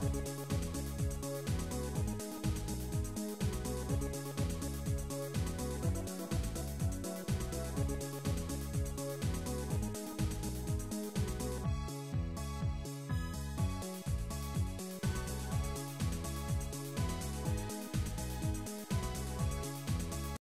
Bye.